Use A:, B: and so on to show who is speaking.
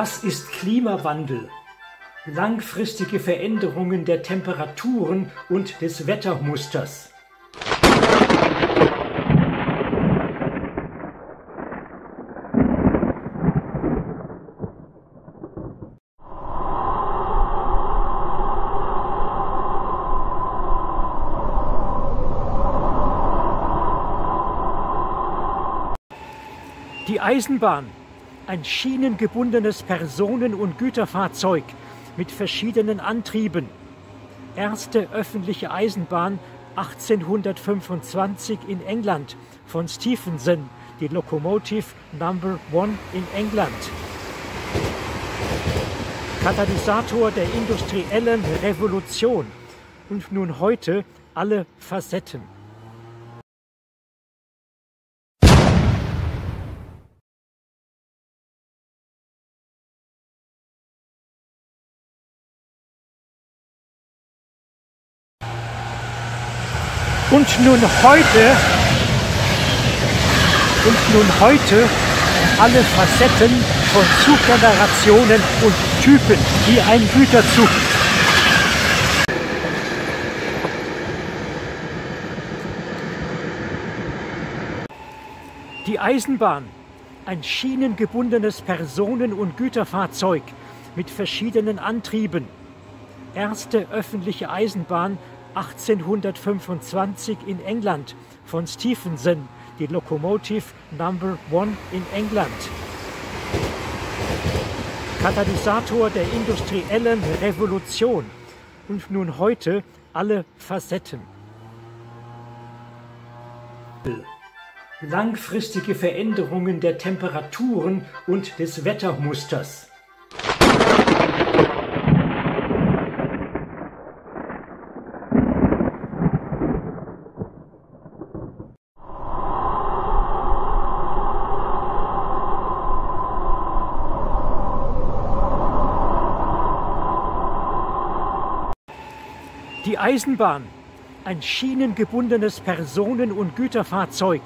A: Was ist Klimawandel? Langfristige Veränderungen der Temperaturen und des Wettermusters. Die Eisenbahn ein schienengebundenes Personen- und Güterfahrzeug mit verschiedenen Antrieben. Erste öffentliche Eisenbahn 1825 in England von Stephenson, die Locomotive Number One in England. Katalysator der industriellen Revolution und nun heute alle Facetten. Und nun heute, und nun heute alle Facetten von Zuggenerationen und Typen, wie ein Güterzug. Die Eisenbahn, ein schienengebundenes Personen- und Güterfahrzeug mit verschiedenen Antrieben. Erste öffentliche Eisenbahn 1825 in England von Stephenson, die Locomotive Number One in England. Katalysator der industriellen Revolution und nun heute alle Facetten. Langfristige Veränderungen der Temperaturen und des Wettermusters. Die Eisenbahn, ein schienengebundenes Personen- und Güterfahrzeug